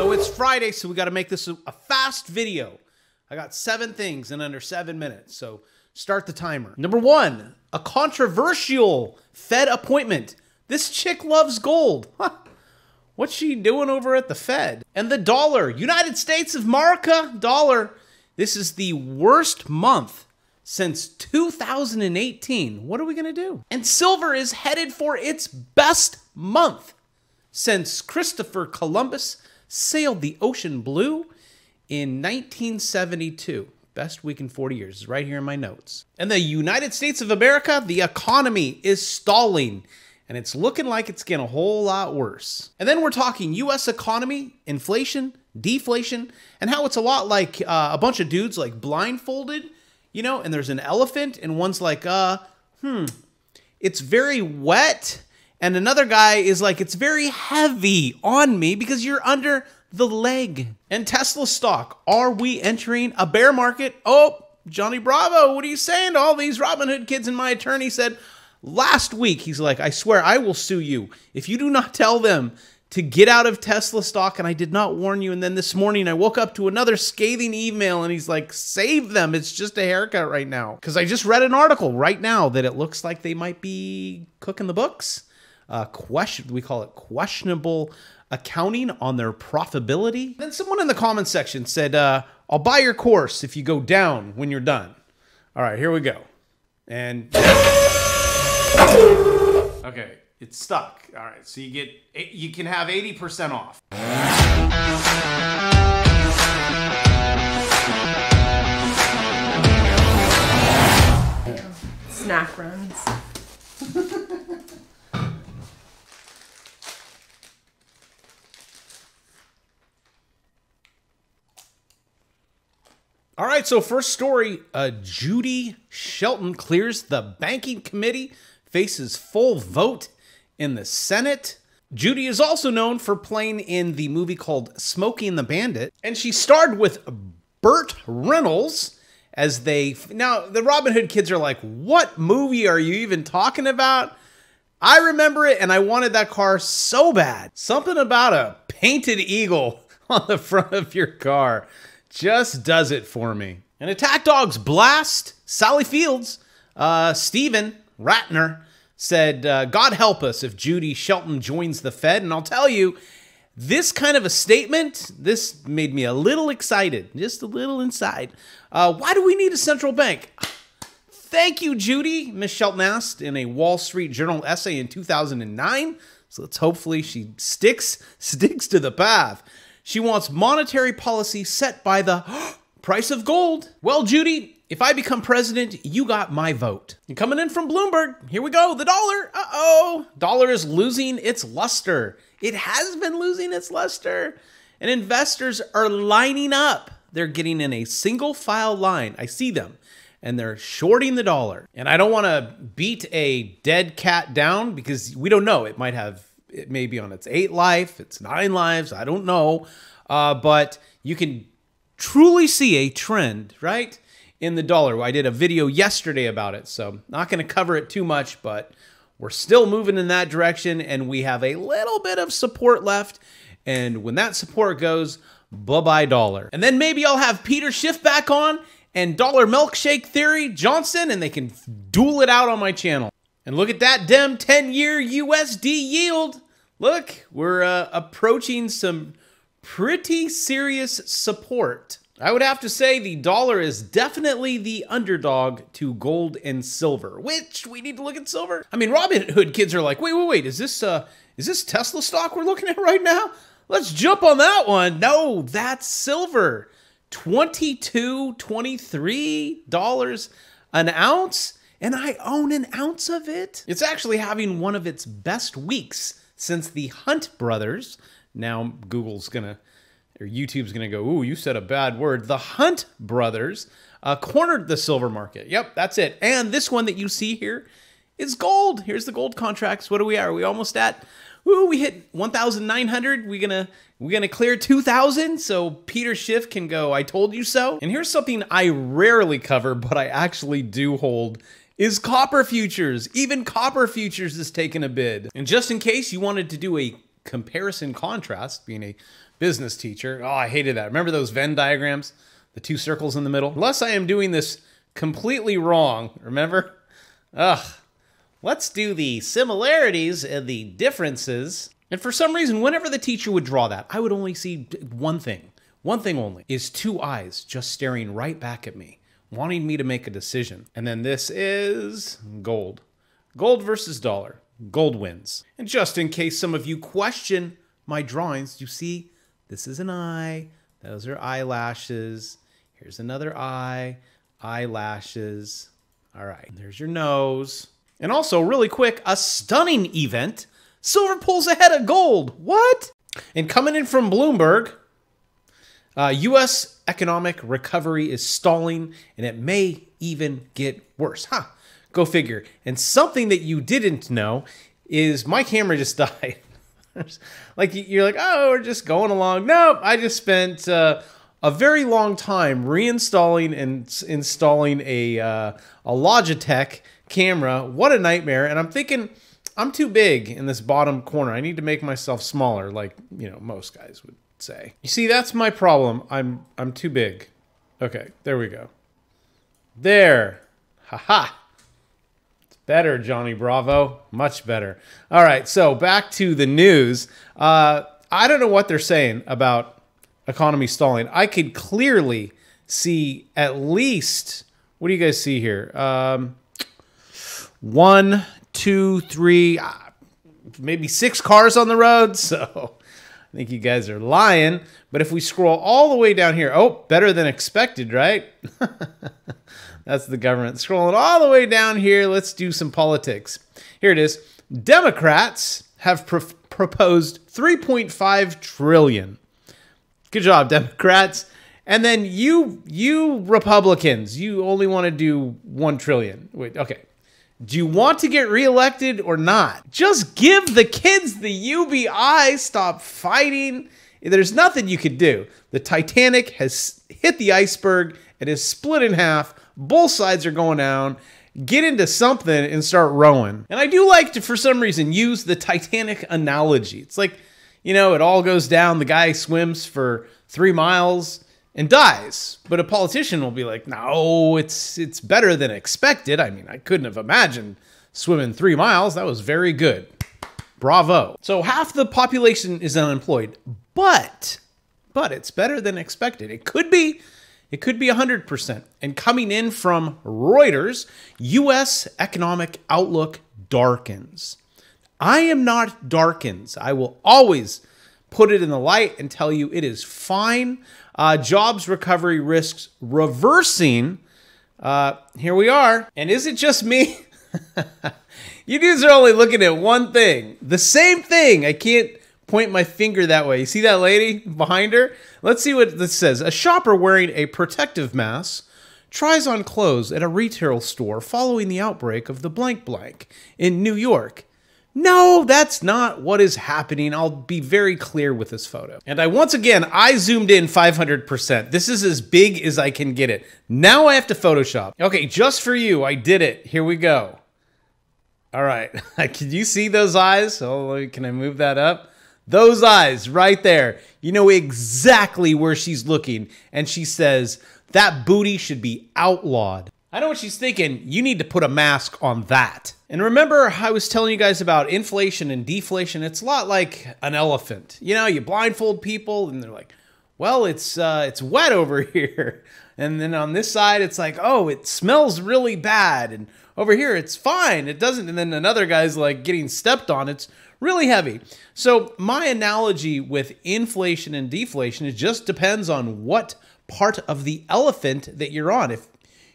So it's Friday, so we got to make this a fast video. I got seven things in under seven minutes, so start the timer. Number one, a controversial Fed appointment. This chick loves gold. What's she doing over at the Fed? And the dollar, United States of America dollar. This is the worst month since 2018. What are we gonna do? And silver is headed for its best month since Christopher Columbus sailed the ocean blue in 1972. Best week in 40 years is right here in my notes. And the United States of America, the economy is stalling and it's looking like it's getting a whole lot worse. And then we're talking US economy, inflation, deflation, and how it's a lot like uh, a bunch of dudes like blindfolded, you know, and there's an elephant and one's like, uh, hmm, it's very wet. And another guy is like, it's very heavy on me because you're under the leg. And Tesla stock, are we entering a bear market? Oh, Johnny Bravo, what are you saying to all these Robinhood kids? And my attorney said last week, he's like, I swear I will sue you if you do not tell them to get out of Tesla stock. And I did not warn you. And then this morning I woke up to another scathing email and he's like, save them. It's just a haircut right now. Because I just read an article right now that it looks like they might be cooking the books. Uh, question, we call it questionable accounting on their profitability. Then someone in the comments section said, uh, I'll buy your course if you go down when you're done. All right, here we go. And okay, it's stuck. All right, so you get you can have 80% off. Snack runs. All right, so first story uh, Judy Shelton clears the banking committee, faces full vote in the Senate. Judy is also known for playing in the movie called Smokey and the Bandit, and she starred with Burt Reynolds as they. Now, the Robinhood kids are like, What movie are you even talking about? I remember it, and I wanted that car so bad. Something about a painted eagle on the front of your car just does it for me. And Attack Dogs Blast, Sally Fields, uh, Steven Rattner said, uh, God help us if Judy Shelton joins the Fed. And I'll tell you, this kind of a statement, this made me a little excited, just a little inside. Uh, why do we need a central bank? Thank you, Judy, Miss Shelton asked in a Wall Street Journal essay in 2009. So let's hopefully she sticks sticks to the path. She wants monetary policy set by the price of gold. Well, Judy, if I become president, you got my vote. And coming in from Bloomberg, here we go. The dollar. Uh oh. Dollar is losing its luster. It has been losing its luster. And investors are lining up. They're getting in a single file line. I see them. And they're shorting the dollar. And I don't want to beat a dead cat down because we don't know. It might have it may be on its eight life, its nine lives, I don't know. Uh, but you can truly see a trend, right? In the dollar. I did a video yesterday about it, so not going to cover it too much, but we're still moving in that direction and we have a little bit of support left. And when that support goes, bye bye dollar. And then maybe I'll have Peter Schiff back on and Dollar Milkshake Theory Johnson, and they can duel it out on my channel. And look at that dem 10 year USD yield. Look, we're uh, approaching some pretty serious support. I would have to say the dollar is definitely the underdog to gold and silver, which we need to look at silver. I mean, Robinhood kids are like, wait, wait, wait, is this uh is this Tesla stock we're looking at right now? Let's jump on that one. No, that's silver. 22 23 dollars an ounce and I own an ounce of it. It's actually having one of its best weeks since the Hunt brothers. Now Google's gonna or YouTube's gonna go, ooh, you said a bad word. The Hunt brothers uh, cornered the silver market. Yep, that's it. And this one that you see here is gold. Here's the gold contracts. What are we at? Are we almost at? Ooh, we hit 1,900. We gonna we gonna clear 2,000 so Peter Schiff can go. I told you so. And here's something I rarely cover, but I actually do hold is copper futures. Even copper futures is taking a bid. And just in case you wanted to do a comparison contrast, being a business teacher. Oh, I hated that. Remember those Venn diagrams? The two circles in the middle? Unless I am doing this completely wrong, remember? Ugh. Let's do the similarities and the differences. And for some reason, whenever the teacher would draw that, I would only see one thing. One thing only is two eyes just staring right back at me, wanting me to make a decision. And then this is gold. Gold versus dollar. Gold wins. And just in case some of you question my drawings, you see this is an eye, those are eyelashes. Here's another eye, eyelashes. All right, there's your nose. And also, really quick, a stunning event. Silver pulls ahead of gold. What? And coming in from Bloomberg, uh, U.S. economic recovery is stalling, and it may even get worse. Huh? Go figure. And something that you didn't know is my camera just died. like you're like, oh, we're just going along. Nope, I just spent uh, a very long time reinstalling and installing a uh, a Logitech camera. What a nightmare! And I'm thinking, I'm too big in this bottom corner. I need to make myself smaller, like you know most guys would say. You see, that's my problem. I'm I'm too big. Okay, there we go. There, haha. It's better, Johnny Bravo. Much better. All right, so back to the news. Uh, I don't know what they're saying about economy stalling. I could clearly see at least. What do you guys see here? Um, one, two, three, uh, maybe six cars on the road. So I think you guys are lying. But if we scroll all the way down here, oh, better than expected, right? That's the government. Scrolling all the way down here, let's do some politics. Here it is. Democrats have pro- proposed 3.5 trillion. Good job, Democrats. And then you you Republicans, you only want to do 1 trillion. Wait, okay. Do you want to get reelected or not? Just give the kids the UBI. Stop fighting. There's nothing you could do. The Titanic has hit the iceberg. It is split in half. Both sides are going down. Get into something and start rowing. And I do like to, for some reason, use the Titanic analogy. It's like, you know, it all goes down. The guy swims for three miles and dies. But a politician will be like, "No, it's it's better than expected." I mean, I couldn't have imagined swimming 3 miles. That was very good. Bravo. So half the population is unemployed, but but it's better than expected. It could be it could be 100%. And coming in from Reuters, US economic outlook darkens. I am not darkens. I will always put it in the light and tell you it is fine. Uh, jobs recovery risks reversing. Uh, here we are. And is it just me? you dudes are only looking at one thing. The same thing. I can't point my finger that way. You see that lady behind her? Let's see what this says. A shopper wearing a protective mask tries on clothes at a retail store following the outbreak of the blank blank in New York. No, that's not what is happening. I'll be very clear with this photo. And I once again, I zoomed in 500%. This is as big as I can get it. Now I have to Photoshop. Okay, just for you, I did it. Here we go. All right, can you see those eyes? Oh, can I move that up? Those eyes right there. You know exactly where she's looking. And she says, that booty should be outlawed. I know what she's thinking. You need to put a mask on that. And remember, I was telling you guys about inflation and deflation. It's a lot like an elephant. You know, you blindfold people, and they're like, "Well, it's uh, it's wet over here," and then on this side, it's like, "Oh, it smells really bad," and over here, it's fine. It doesn't. And then another guy's like getting stepped on. It's really heavy. So my analogy with inflation and deflation, it just depends on what part of the elephant that you're on. If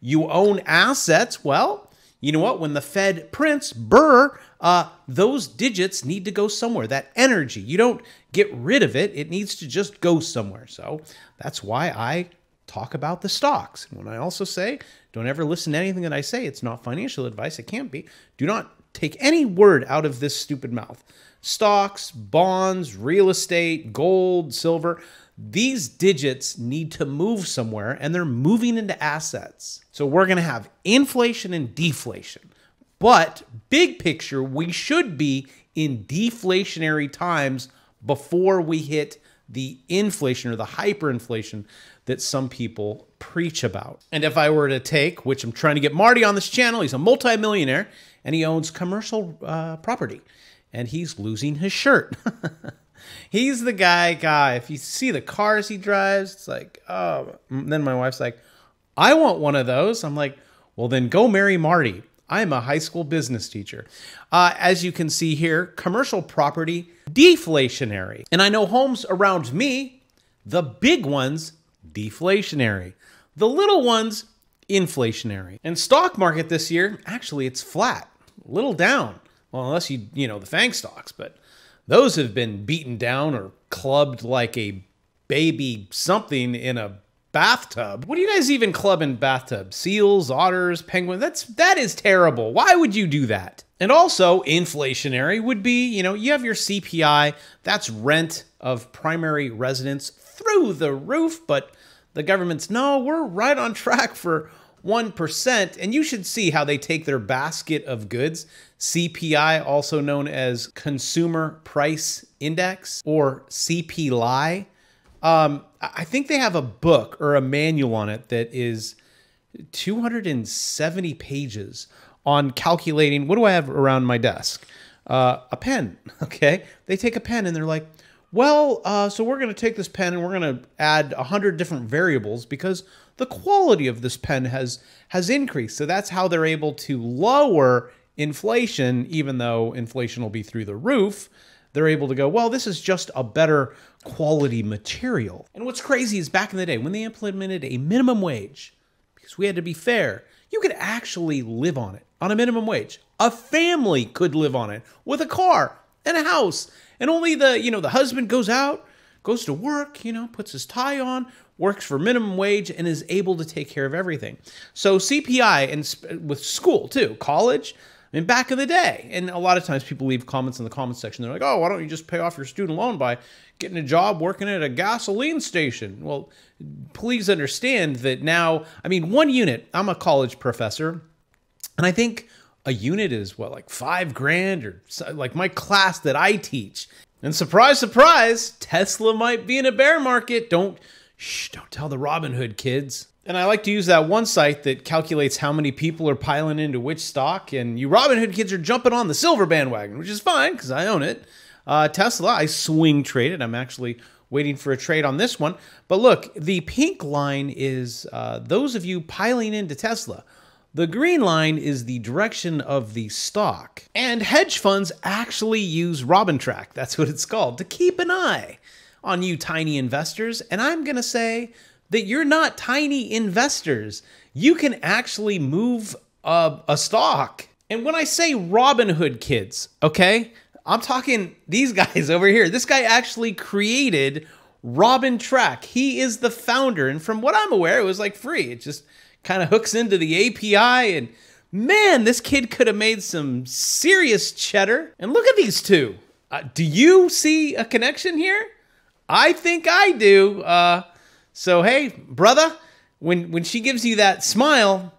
you own assets. Well, you know what? When the Fed prints, burr, uh, those digits need to go somewhere. That energy, you don't get rid of it. It needs to just go somewhere. So that's why I talk about the stocks. And when I also say, don't ever listen to anything that I say, it's not financial advice. It can't be. Do not take any word out of this stupid mouth. Stocks, bonds, real estate, gold, silver, these digits need to move somewhere and they're moving into assets. So we're going to have inflation and deflation. But big picture, we should be in deflationary times before we hit the inflation or the hyperinflation that some people preach about. And if I were to take, which I'm trying to get Marty on this channel, he's a multimillionaire and he owns commercial uh, property and he's losing his shirt. he's the guy, guy. If you see the cars he drives, it's like, oh. Then my wife's like, I want one of those. I'm like, well, then go marry Marty. I'm a high school business teacher. Uh, as you can see here, commercial property deflationary. And I know homes around me, the big ones, deflationary. The little ones, inflationary. And stock market this year, actually, it's flat, a little down. Well, unless you, you know, the FANG stocks, but those have been beaten down or clubbed like a baby something in a bathtub. What do you guys even club in bathtub? Seals, otters, penguins? That's that is terrible. Why would you do that? And also inflationary would be, you know, you have your CPI, that's rent of primary residence through the roof, but the government's no, we're right on track for 1%. And you should see how they take their basket of goods, CPI, also known as Consumer Price Index or CPI um, I think they have a book or a manual on it that is 270 pages on calculating. What do I have around my desk? Uh, a pen. Okay. They take a pen and they're like, well, uh, so we're going to take this pen and we're going to add 100 different variables because the quality of this pen has has increased. So that's how they're able to lower inflation, even though inflation will be through the roof they're able to go, well, this is just a better quality material. And what's crazy is back in the day when they implemented a minimum wage, because we had to be fair, you could actually live on it on a minimum wage. A family could live on it with a car and a house. And only the, you know, the husband goes out, goes to work, you know, puts his tie on, works for minimum wage and is able to take care of everything. So CPI and with school too, college, I mean, back in the day, and a lot of times people leave comments in the comments section. They're like, "Oh, why don't you just pay off your student loan by getting a job working at a gasoline station?" Well, please understand that now. I mean, one unit. I'm a college professor, and I think a unit is what like five grand or like my class that I teach. And surprise, surprise, Tesla might be in a bear market. Don't shh, don't tell the Robinhood kids. And I like to use that one site that calculates how many people are piling into which stock. And you Robinhood kids are jumping on the silver bandwagon, which is fine because I own it. Uh, Tesla, I swing traded. I'm actually waiting for a trade on this one. But look, the pink line is uh, those of you piling into Tesla. The green line is the direction of the stock. And hedge funds actually use RobinTrack, that's what it's called, to keep an eye on you tiny investors. And I'm going to say that you're not tiny investors. You can actually move a, a stock. And when I say Robinhood kids, okay, I'm talking these guys over here. This guy actually created Robin Track. He is the founder. And from what I'm aware, it was like free. It just kind of hooks into the API. And man, this kid could have made some serious cheddar. And look at these two. Uh, do you see a connection here? I think I do. Uh, so hey, brother, when when she gives you that smile,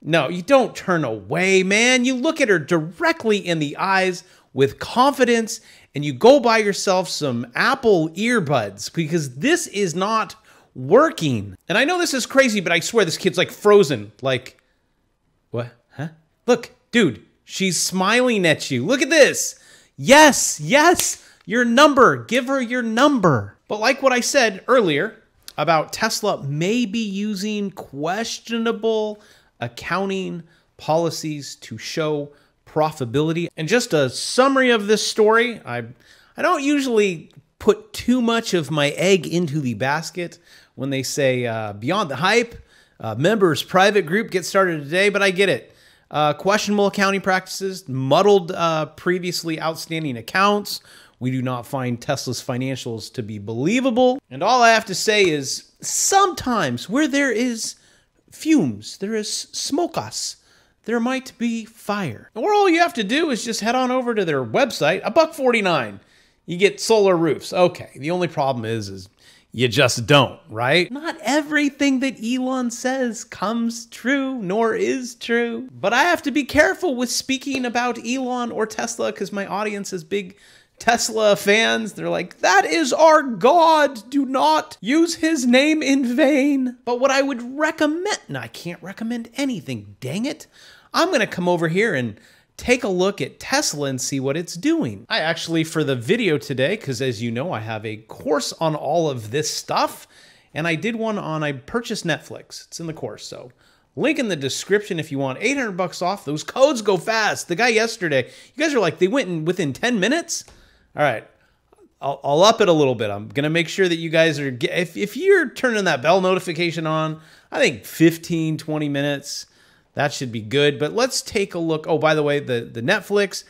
no, you don't turn away, man. You look at her directly in the eyes with confidence and you go buy yourself some Apple earbuds because this is not working. And I know this is crazy, but I swear this kid's like frozen. Like, what? Huh? Look, dude, she's smiling at you. Look at this. Yes, yes, your number. Give her your number. But like what I said earlier, about Tesla may be using questionable accounting policies to show profitability. And just a summary of this story, I I don't usually put too much of my egg into the basket when they say uh, beyond the hype, uh, members private group get started today, but I get it. Uh, questionable accounting practices, muddled uh, previously outstanding accounts, we do not find Tesla's financials to be believable. And all I have to say is sometimes where there is fumes, there is smoke. smokas, there might be fire. Or all you have to do is just head on over to their website, a buck 49. You get solar roofs. Okay. The only problem is is you just don't, right? Not everything that Elon says comes true nor is true. But I have to be careful with speaking about Elon or Tesla because my audience is big Tesla fans. They're like, that is our God. Do not use his name in vain. But what I would recommend, and I can't recommend anything, dang it. I'm going to come over here and take a look at Tesla and see what it's doing. I actually, for the video today, because as you know, I have a course on all of this stuff, and I did one on, I purchased Netflix. It's in the course, so link in the description if you want 800 bucks off. Those codes go fast. The guy yesterday, you guys are like, they went in within 10 minutes? All right. I'll, I'll up it a little bit. I'm going to make sure that you guys are, if, if you're turning that bell notification on, I think 15, 20 minutes, that should be good. But let's take a look. Oh, by the way, the, the Netflix,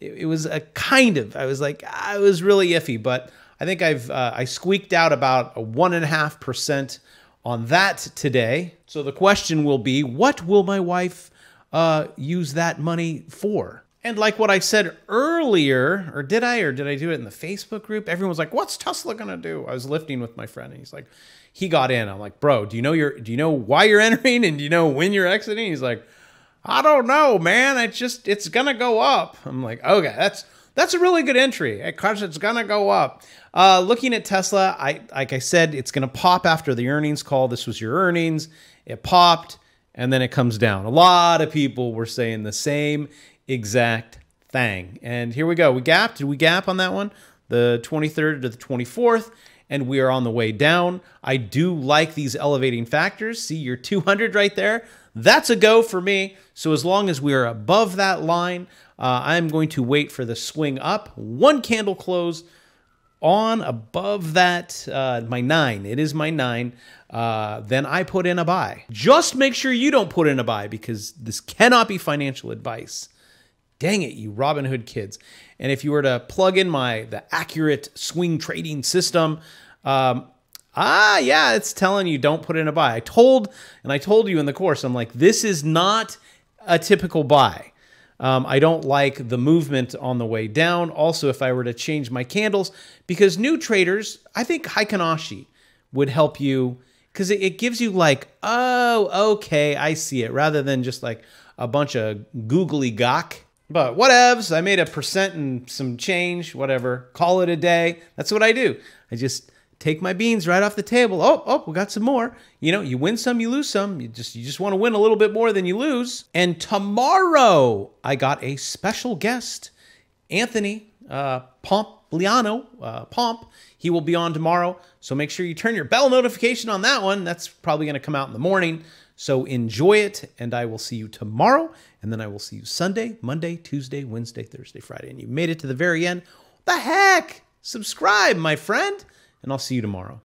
it, it was a kind of, I was like, I was really iffy, but I think I've, uh, I squeaked out about a one and a half percent on that today. So the question will be, what will my wife uh, use that money for? And like what I said earlier, or did I, or did I do it in the Facebook group? Everyone was like, "What's Tesla gonna do?" I was lifting with my friend, and he's like, he got in. I'm like, "Bro, do you know your, do you know why you're entering, and do you know when you're exiting?" He's like, "I don't know, man. It's just, it's gonna go up." I'm like, "Okay, that's that's a really good entry because it's gonna go up." Uh, looking at Tesla, I like I said, it's gonna pop after the earnings call. This was your earnings. It popped and then it comes down. A lot of people were saying the same exact thing. And here we go. We gapped. Did we gap on that one? The 23rd to the 24th. And we are on the way down. I do like these elevating factors. See your 200 right there. That's a go for me. So as long as we are above that line, uh, I'm going to wait for the swing up. One candle close on above that, uh, my nine. It is my nine. Uh, then I put in a buy. Just make sure you don't put in a buy because this cannot be financial advice. Dang it, you Robinhood kids. And if you were to plug in my the accurate swing trading system, um, ah, yeah, it's telling you don't put in a buy. I told, and I told you in the course, I'm like, this is not a typical buy. Um, I don't like the movement on the way down. Also, if I were to change my candles, because new traders, I think Heikin Ashi would help you because it, it gives you like, oh, okay, I see it, rather than just like a bunch of googly gawk but whatevs, I made a percent and some change, whatever. Call it a day. That's what I do. I just take my beans right off the table. Oh, oh, we got some more. You know, you win some, you lose some. You just you just want to win a little bit more than you lose. And tomorrow I got a special guest, Anthony uh, Pompliano, uh, Pomp. He will be on tomorrow. So make sure you turn your bell notification on that one. That's probably going to come out in the morning. So enjoy it, and I will see you tomorrow, and then I will see you Sunday, Monday, Tuesday, Wednesday, Thursday, Friday. And you made it to the very end. What the heck? Subscribe, my friend, and I'll see you tomorrow.